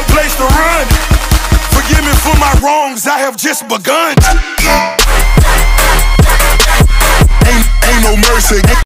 no place to run. Forgive me for my wrongs, I have just begun. Ain't, ain't no mercy.